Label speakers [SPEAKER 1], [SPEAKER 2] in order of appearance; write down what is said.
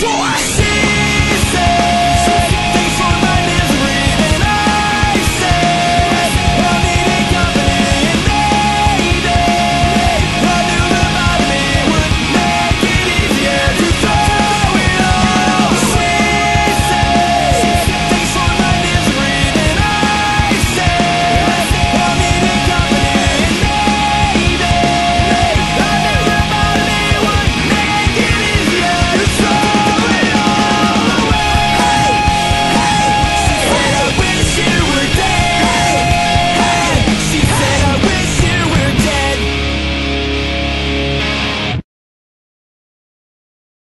[SPEAKER 1] boy!